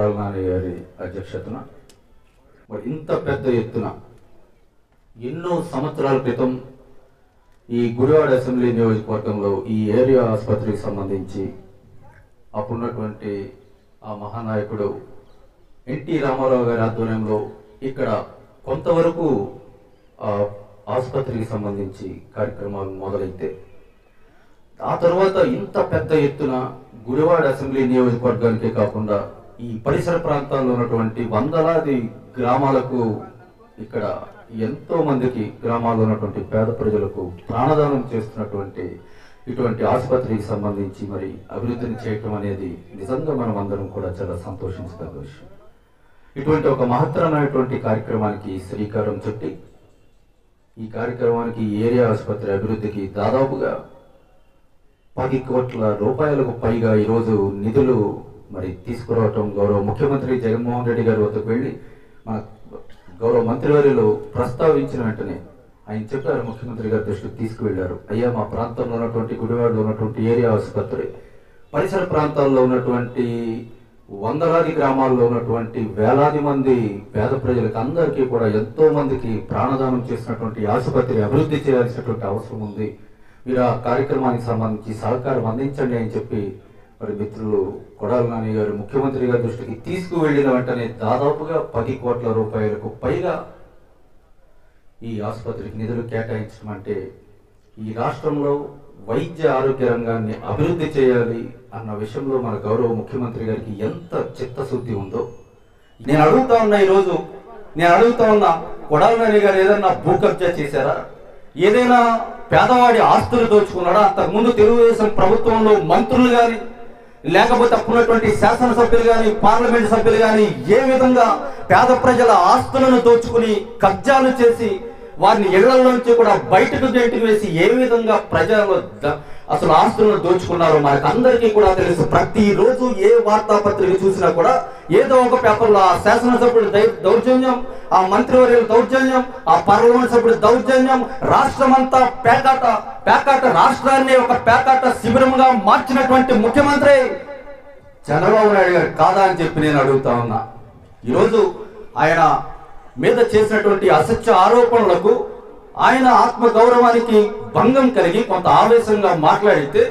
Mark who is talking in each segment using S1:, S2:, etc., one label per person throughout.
S1: కొడాల నాని గారి అధ్యక్షతన. మరి ఇంత పెద్ద ఎత్తున ఎన్నో సంవత్సరాల క్రితం ఈ గుడివాడ అసెంబ్లీ నియోజకవర్గంలో ఈ ఏరియా ఆసుపత్రికి సంబంధించి అప్పుడున్నటువంటి ఆ మహానాయకుడు ఎన్టీ రామారావు గారి ఆధ్వర్యంలో ఇక్కడ కొంతవరకు ఆ ఆసుపత్రికి సంబంధించి కార్యక్రమాలు మొదలైతే ఆ తర్వాత ఇంత పెద్ద ఎత్తున గుడివాడ అసెంబ్లీ నియోజకవర్గానికే కాకుండా ఈ పరిసర ప్రాంతాల్లో ఉన్నటువంటి వందలాది గ్రామాలకు ఇక్కడ ఎంతో మందికి గ్రామాల్లో ఉన్నటువంటి పేద ప్రజలకు ప్రాణదానం చేస్తున్నటువంటి ఇటువంటి ఆసుపత్రికి సంబంధించి మరి అభివృద్ధిని చేయటం అనేది నిజంగా మనం అందరం కూడా చాలా సంతోషించదగ్గ విషయం. ఇటువంటి ఒక మహత్తరమైనటువంటి కార్యక్రమానికి శ్రీకారం చుట్టి ఈ కార్యక్రమానికి ఏరియా ఆసుపత్రి అభివృద్ధికి దాదాపుగా పది కోట్ల రూపాయలకు పైగా ఈరోజు నిధులు మరి తీసుకురావటం గౌరవ ముఖ్యమంత్రి జగన్మోహన్ రెడ్డి గారి వద్దకు వెళ్ళి మన గౌరవ మంత్రివర్యులు ప్రస్తావించిన వెంటనే ఆయన చెప్పారు ముఖ్యమంత్రి గారి దృష్టికి తీసుకువెళ్ళారు. అయ్యా మా ప్రాంతంలో ఉన్నటువంటి గుడివాడలో ఉన్నటువంటి ఏరియా ఆసుపత్రి పరిసర ప్రాంతాల్లో ఉన్నటువంటి వందలాది గ్రామాల్లో ఉన్నటువంటి వేలాది మంది పేద ప్రజలకు అందరికీ కూడా ఎంతో మందికి ప్రాణదానం చేసినటువంటి ఆసుపత్రి అభివృద్ధి చేయాల్సినటువంటి అవసరం ఉంది. మీరు ఆ కార్యక్రమానికి సంబంధించి సహకారం అందించండి అని చెప్పి మరి మిత్రులు కొడాల నాని గారు ముఖ్యమంత్రి గారి దృష్టికి తీసుకువెళ్ళిన వెంటనే దాదాపుగా పది కోట్ల రూపాయలకు పైగా ఈ ఆసుపత్రికి నిధులు కేటాయించడం అంటే ఈ రాష్ట్రంలో వైద్య ఆరోగ్య రంగాన్ని అభివృద్ధి చేయాలి అన్న విషయంలో మన గౌరవ ముఖ్యమంత్రి గారికి ఎంత చిత్తశుద్ధి ఉందో. నేను అడుగుతా ఉన్నా ఈరోజు నేను అడుగుతా ఉన్నా కొడాల నాని గారు ఏదైనా భూ కబ్జా చేశారా? ఏదైనా పేదవాడి ఆస్తులు దోచుకున్నాడా? అంతకుముందు తెలుగుదేశం ప్రభుత్వంలో మంత్రులు కానీ లేకపోతే అప్పుడున్నటువంటి శాసనసభ్యులు కానీ పార్లమెంట్ సభ్యులు కానీ ఏ విధంగా పేద ప్రజల ఆస్తులను దోచుకుని కబ్జాలు చేసి వారిని నుంచి కూడా బయటకు జంటికి వేసి ఏ విధంగా ప్రజలు అసలు ఆస్తులను దోచుకున్నారో మనకు అందరికీ కూడా తెలుసు. ప్రతిరోజు ఏ వార్తాపత్రిక చూసినా కూడా ఏదో ఒక పేపర్లో ఆ శాసనసభ్యుడు దౌర్జన్యం ఆ మంత్రివర్యుల దౌర్జన్యం ఆ పార్లమెంట్ సభ్యుల దౌర్జన్యం రాష్ట్రమంతా పేకాట పేకాట రాష్ట్రాన్ని ఒక పేకాట శిబిరంగా మార్చినటువంటి ముఖ్యమంత్రి. చంద్రబాబు నాయుడు గారు కాదా అని చెప్పి నేను అడుగుతా ఉన్నా. ఈరోజు ఆయన మీద చేసినటువంటి అసత్య ఆరోపణలకు ఆయన ఆత్మ గౌరవానికి భంగం కలిగి కొంత ఆవేశంగా మాట్లాడితే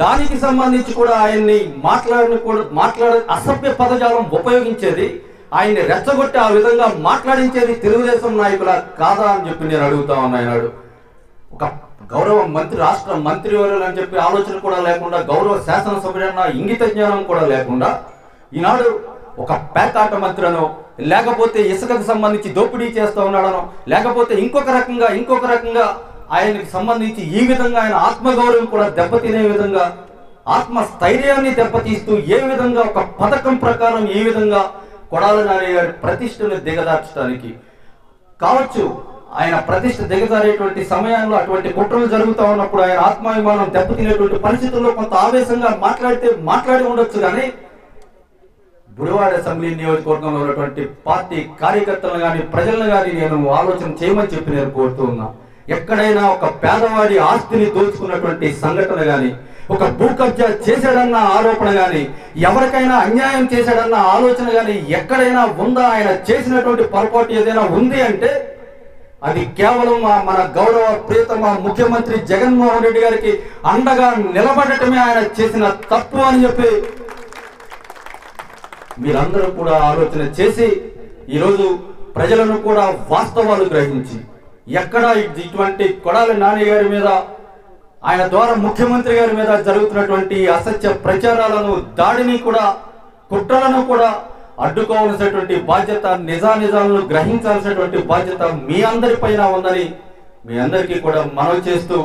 S1: దానికి సంబంధించి కూడా ఆయన్ని మాట్లాడిన కూడా మాట్లాడ అసభ్య పదజాలం ఉపయోగించేది ఆయన్ని రెచ్చగొట్టి ఆ విధంగా మాట్లాడించేది తెలుగుదేశం నాయకుల కాదా అని చెప్పి నేను అడుగుతా ఉన్నాయన్నాడు ఒక గౌరవ మంత్రి రాష్ట్ర మంత్రి అని చెప్పి ఆలోచన కూడా లేకుండా గౌరవ శాసనసభ్యుడన్న ఇంగిత జ్ఞానం కూడా లేకుండా ఈనాడు ఒక పేకాట మంత్రనో లేకపోతే ఇసుకకు సంబంధించి దోపిడీ చేస్తూ ఉన్నాడనో లేకపోతే ఇంకొక రకంగా ఇంకొక రకంగా ఆయనకి సంబంధించి ఈ విధంగా ఆయన ఆత్మగౌరవం కూడా దెబ్బతినే విధంగా ఆత్మ స్థైర్యాన్ని దెబ్బతీస్తూ ఏ విధంగా ఒక పథకం ప్రకారం ఏ విధంగా కొడాల నాని గారి ప్రతిష్టను దిగదార్చడానికి కావచ్చు. ఆయన ప్రతిష్ట దిగజారేటువంటి సమయంలో అటువంటి కుట్రలు జరుగుతూ ఉన్నప్పుడు ఆయన ఆత్మాభిమానం దెబ్బతినేటువంటి పరిస్థితుల్లో కొంత ఆవేశంగా మాట్లాడితే మాట్లాడి ఉండొచ్చు కానీ బుడివాడ అసెంబ్లీ నియోజకవర్గంలో ఉన్నటువంటి పార్టీ కార్యకర్తలను కానీ ప్రజలను కానీ నేను ఆలోచన చేయమని చెప్పి నేను కోరుతూ ఉన్నా. ఎక్కడైనా ఒక పేదవాడి ఆస్తిని దోచుకున్నటువంటి సంఘటన కానీ ఒక భూ కబ్జా చేశాడన్న ఆరోపణ కానీ ఎవరికైనా అన్యాయం చేశాడన్న ఆలోచన కానీ ఎక్కడైనా ఉందా? ఆయన చేసినటువంటి పొరపాటు ఏదైనా ఉంది అంటే అది కేవలం మా- మన గౌరవ ప్రియతమ ముఖ్యమంత్రి జగన్మోహన్ రెడ్డి గారికి అండగా నిలబడటమే ఆయన చేసిన తప్పు అని చెప్పి మీరందరూ కూడా ఆలోచన చేసి ఈరోజు ప్రజలను కూడా వాస్తవాలు గ్రహించి ఎక్కడ ఇటువంటి కొడాలి నాని గారి మీద ఆయన ద్వారా ముఖ్యమంత్రి గారి మీద జరుగుతున్నటువంటి అసత్య ప్రచారాలను దాడిని కూడా కుట్రలను కూడా అడ్డుకోవాల్సినటువంటి బాధ్యత నిజానిజాలను గ్రహించాల్సినటువంటి బాధ్యత మీ అందరి పైన ఉందని మీ అందరికీ కూడా మనవి చేస్తూ